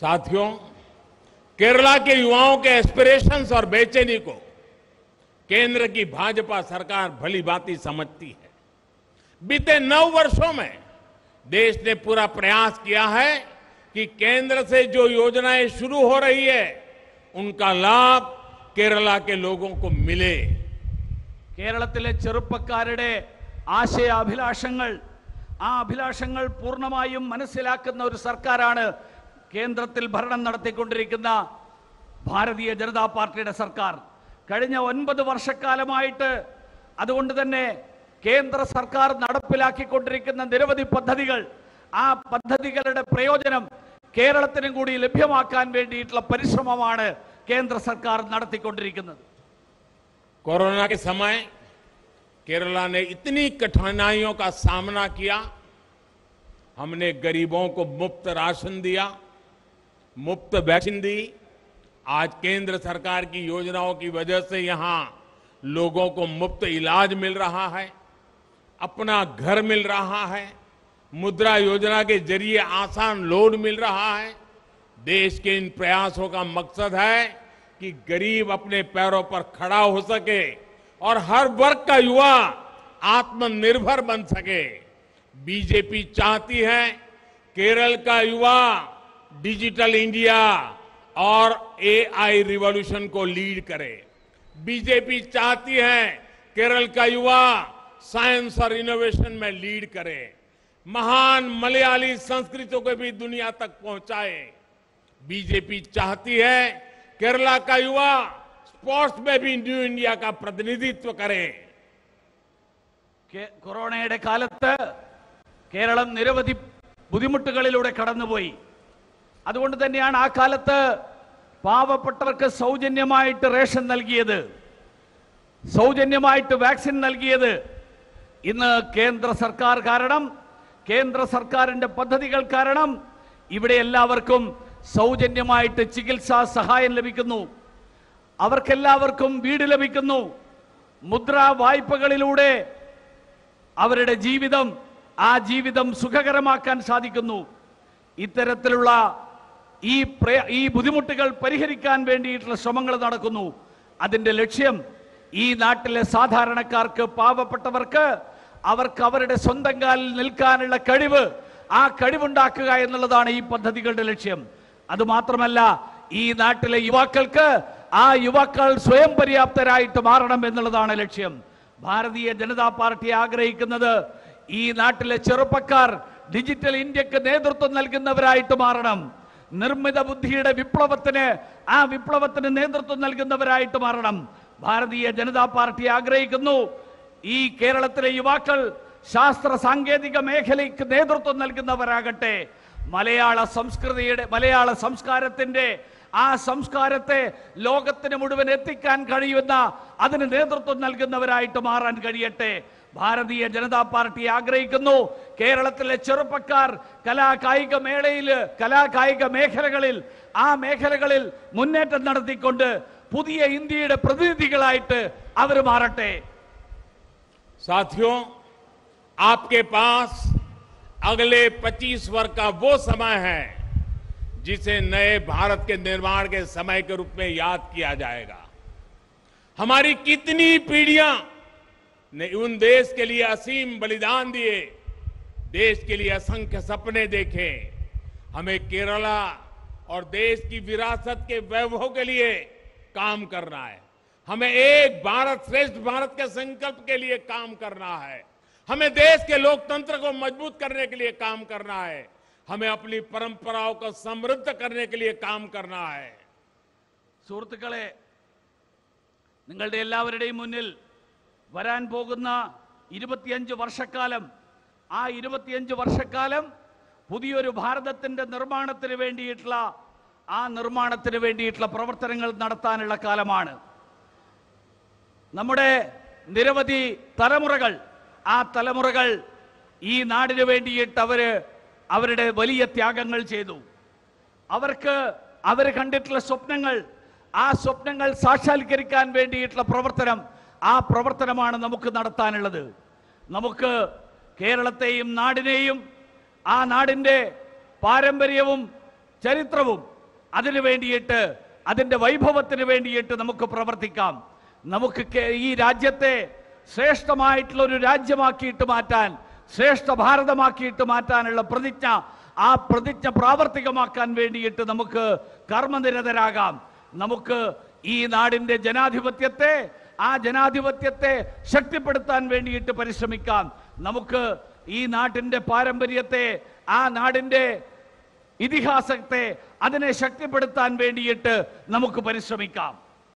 साथियों केरला के युवाओं के एस्पिरेशंस और बेचैनी को केंद्र की भाजपा सरकार भली भांति समझती है बीते नौ वर्षों में देश ने पूरा प्रयास किया है कि केंद्र से जो योजनाएं शुरू हो रही है उनका लाभ केरला के लोगों को मिले കേരളത്തിലെ ചെറുപ്പക്കാരുടെ ആശയാഭിലാഷങ്ങൾ ആ അഭിലാഷങ്ങൾ പൂർണ്ണമായും മനസ്സിലാക്കുന്ന ഒരു സർക്കാരാണ് കേന്ദ്രത്തിൽ ഭരണം നടത്തിക്കൊണ്ടിരിക്കുന്ന ഭാരതീയ ജനതാ പാർട്ടിയുടെ സർക്കാർ കഴിഞ്ഞ ഒൻപത് വർഷക്കാലമായിട്ട് അതുകൊണ്ട് തന്നെ കേന്ദ്ര സർക്കാർ നടപ്പിലാക്കിക്കൊണ്ടിരിക്കുന്ന നിരവധി പദ്ധതികൾ ആ പദ്ധതികളുടെ പ്രയോജനം കേരളത്തിനും കൂടി ലഭ്യമാക്കാൻ വേണ്ടിയിട്ടുള്ള പരിശ്രമമാണ് കേന്ദ്ര സർക്കാർ നടത്തിക്കൊണ്ടിരിക്കുന്നത് कोरोना के समय केरला ने इतनी कठिनाइयों का सामना किया हमने गरीबों को मुफ्त राशन दिया मुफ़्त वैक्सीन दी। आज केंद्र सरकार की योजनाओं की वजह से यहाँ लोगों को मुफ़्त इलाज मिल रहा है, अपना घर मिल रहा है, मुद्रा योजना के ज़रिए आसान लोन मिल रहा है। देश के इन प्रयासों का मकसद है कि गरीब अपने पैरों पर खड़ा हो सके और हर वर्ग का युवा आत्मनिर्भर बन सके। बीजेपी चाहती है केरल का युवा डिजिटल इंडिया और एआई रिवॉल्यूशन को लीड करे बीजेपी चाहती है केरल का युवा साइंस और इनोवेशन में लीड करे महान मलयाली संस्कृतियों को भी दुनिया तक पहुंचाए बीजेपी चाहती है केरला का युवा स्पोर्ट्स में भी न्यू इंडिया का प्रतिनिधित्व करे കെ- കൊറോണയുടെ കാലത്ത് കേരളം നിരവധി ബുദ്ധിമുട്ടുകളിലൂടെ കടന്നുപോയി അതുകൊണ്ട് തന്നെയാണ് ആ കാലത്ത് പാവപ്പെട്ടവർക്ക് സൗജന്യമായിട്ട് റേഷൻ നൽകിയത്. സൗജന്യമായിട്ട് വാക്സിൻ നൽകിയത്. ഇന്ന് കേന്ദ്ര സർക്കാർ കാരണം കേന്ദ്ര സർക്കാരിന്റെ പദ്ധതികൾ കാരണം ഇവിടെ എല്ലാവർക്കും സൗജന്യമായിട്ട് ചികിത്സാ സഹായം ലഭിക്കുന്നു. അവർക്കെല്ലാവർക്കും വീട് ലഭിക്കുന്നു. മുദ്ര വായ്പകളിലൂടെ അവരുടെ ജീവിതം ആ ജീവിതം സുഖകരമാക്കാൻ സാധിക്കുന്നു. ഇത്തരത്തിലുള്ള ഈ ഈ ബുദ്ധിമുട്ടുകൾ പരിഹരിക്കാൻ വേണ്ടിയിട്ടുള്ള ശ്രമങ്ങൾ നടക്കുന്നു. അതിന്റെ ലക്ഷ്യം ഈ നാട്ടിലെ സാധാരണക്കാർക്ക് പാവപ്പെട്ടവർക്ക് അവർക്ക് അവരുടെ സ്വന്തം കാലിൽ നിൽക്കാനുള്ള കഴിവ് ആ കഴിവുണ്ടാക്കുക എന്നുള്ളതാണ് ഈ പദ്ധതികളുടെ ലക്ഷ്യം. അതുമാത്രമല്ല ഈ നാട്ടിലെ യുവാക്കൾക്ക് ആ യുവാക്കൾ സ്വയം പര്യാപ്തരായിട്ട് മാറണം എന്നുള്ളതാണ് ലക്ഷ്യം. ഭാരതീയ ജനതാ പാർട്ടി ആഗ്രഹിക്കുന്നത് ഈ നാട്ടിലെ ചെറുപ്പക്കാർ ഡിജിറ്റൽ ഇന്ത്യയ്ക്ക് നേതൃത്വം നൽകുന്നവരായിട്ട് മാറണം. നിർമ്മിത ബുദ്ധിയുടെ വിപ്ലവത്തിന് ആ വിപ്ലവത്തിന് നേതൃത്വം നൽകുന്നവരായിട്ട് മാറണം. ഭാരതീയ ജനതാ പാർട്ടി ആഗ്രഹിക്കുന്നു. ഈ കേരളത്തിലെ യുവാക്കൾ ശാസ്ത്ര സാങ്കേതിക മേഖലയ്ക്ക് നേതൃത്വം നൽകുന്നവരാകട്ടെ. മലയാള സംസ്കൃതിയുടെ മലയാള സംസ്കാരത്തിന്റെ ആ സംസ്കാരത്തെ ലോകത്തിന് മുഴുവൻ എത്തിക്കാൻ കഴിയുന്ന അതിന് നേതൃത്വം നൽകുന്നവരായിട്ട് മാറാൻ കഴിയട്ടെ. ഭാരതീയ ജനതാ പാർട്ടി ആഗ്രഹിക്കുന്നു കേരളത്തിലെ ചെറുപ്പക്കാർ കലാ കായിക മേളയില് കലാ കായിക മേഖലകളിൽ ആ മേഖലകളിൽ മുന്നേറ്റം നടത്തിക്കൊണ്ട് പുതിയ ഇന്ത്യയുടെ പ്രതിനിധികളായിട്ട് അവർ മാറട്ടെ साथियों आपके पास अगले 25 वर्ष का वो समय है जिसे नए भारत के निर्माण के समय के रूप में याद किया जाएगा हमारी कितनी पीढ़ियां ने उन देश के लिए असीम बलिदान दिए देश के लिए असंख्य सपने देखे हमें केरला और देश की विरासत के वैभव के लिए काम करना है हमें एक भारत श्रेष्ठ भारत के संकल्प के लिए काम करना है हमें देश के लोकतंत्र को मजबूत करने के लिए काम करना है हमें अपनी परंपराओं को समृद्ध करने के लिए काम करना है സുഹൃത്തുക്കളെ നിങ്ങളുടെ എല്ലാവരുടെയും മുന്നിൽ വരാൻ പോകുന്ന ഇരുപത്തിയഞ്ച് വർഷക്കാലം ആ ഇരുപത്തിയഞ്ച് വർഷക്കാലം പുതിയൊരു ഭാരതത്തിന്റെ നിർമ്മാണത്തിന് വേണ്ടിയിട്ടുള്ള ആ നിർമ്മാണത്തിന് വേണ്ടിയിട്ടുള്ള പ്രവർത്തനങ്ങൾ നടത്താനുള്ള കാലമാണ്. നമ്മുടെ നിരവധി തലമുറകൾ ആ തലമുറകൾ ഈ നാടിന് വേണ്ടിയിട്ട് അവർ അവരുടെ വലിയ ത്യാഗങ്ങൾ ചെയ്തു. അവർക്ക് അവർ കണ്ടിട്ടുള്ള സ്വപ്നങ്ങൾ ആ സ്വപ്നങ്ങൾ സാക്ഷാത്കരിക്കാൻ വേണ്ടിയിട്ടുള്ള പ്രവർത്തനം ആ പ്രവർത്തനമാണ് നമുക്ക് നടത്താനുള്ളത്. നമുക്ക് കേരളത്തെയും നാടിനെയും ആ നാടിന്റെ പാരമ്പര്യവും ചരിത്രവും അതിനു വേണ്ടിയിട്ട് അതിന്റെ വൈഭവത്തിന് വേണ്ടിയിട്ട് നമുക്ക് പ്രവർത്തിക്കാം. നമുക്ക് ഈ രാജ്യത്തെ ശ്രേഷ്ഠമായിട്ടുള്ള ഒരു രാജ്യമാക്കിയിട്ട് മാറ്റാൻ ശ്രേഷ്ഠ ഭാരതമാക്കിയിട്ട് മാറ്റാനുള്ള പ്രതിജ്ഞ ആ പ്രതിജ്ഞ പ്രാവർത്തികമാക്കാൻ വേണ്ടിയിട്ട് നമുക്ക് കർമ്മനിരതരാകാം. നമുക്ക് ഈ നാടിന്റെ ജനാധിപത്യത്തെ ആ ജനാധിപത്യത്തെ ശക്തിപ്പെടുത്താൻ വേണ്ടിയിട്ട് പരിശ്രമിക്കാം. നമുക്ക് ഈ നാട്ടിന്റെ പാരമ്പര്യത്തെ ആ നാടിന്റെ ഇതിഹാസത്തെ അതിനെ ശക്തിപ്പെടുത്താൻ വേണ്ടിയിട്ട് നമുക്ക് പരിശ്രമിക്കാം.